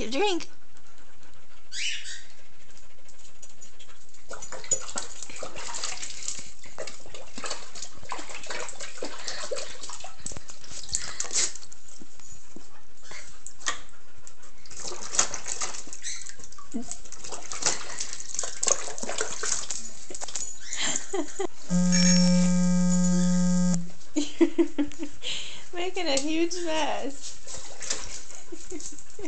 your drink. Making a huge mess.